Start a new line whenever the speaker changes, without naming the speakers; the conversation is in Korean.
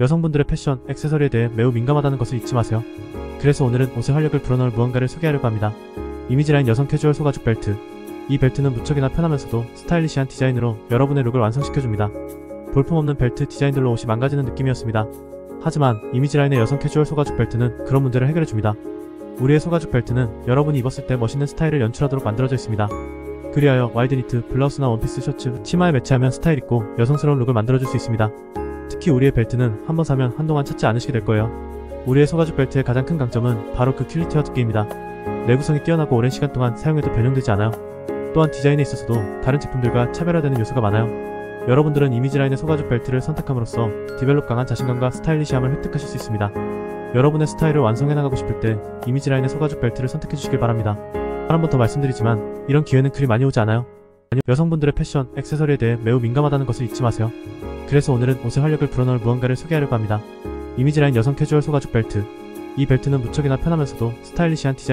여성분들의 패션, 액세서리에 대해 매우 민감하다는 것을 잊지 마세요. 그래서 오늘은 옷의 활력을 불어넣을 무언가를 소개하려고 합니다. 이미지 라인 여성 캐주얼 소가죽 벨트. 이 벨트는 무척이나 편하면서도 스타일리시한 디자인으로 여러분의 룩을 완성시켜줍니다. 볼품없는 벨트 디자인들로 옷이 망가지는 느낌이었습니다. 하지만 이미지 라인의 여성 캐주얼 소가죽 벨트는 그런 문제를 해결해줍니다. 우리의 소가죽 벨트는 여러분이 입었을 때 멋있는 스타일을 연출하도록 만들어져 있습니다. 그리하여 와이드 니트, 블라우스나 원피스 셔츠, 치마에 매치하면 스타일 있고 여성스러운 룩을 만들어줄 수 있습니다. 특히 우리의 벨트는 한번 사면 한동안 찾지 않으시게 될 거예요. 우리의 소가죽 벨트의 가장 큰 강점은 바로 그 quality와 두께입니다. 내구성이 뛰어나고 오랜 시간 동안 사용해도 변형되지 않아요. 또한 디자인에 있어서도 다른 제품들과 차별화되는 요소가 많아요. 여러분들은 이미지 라인의 소가죽 벨트를 선택함으로써 develop 강한 자신감과 스타일리시함을 획득하실 수 있습니다. 여러분의 스타일을 완성해 나가고 싶을 때 이미지 라인의 소가죽 벨트를 선택해 주시길 바랍니다. 한 번 더 말씀드리지만 이런 기회는 그리 많이 오지 않아요. 여성분들의 패션, 액세서리에 대해 매우 민감하다는 것을 잊지 마세요. 그래서 오늘은 옷의 활력을 불어넣을 무언가를 소개하려고 합니다. 이미지라인 여성 캐주얼 소가죽 벨트. 이 벨트는 무척이나 편하면서도 스타일리시한 디자인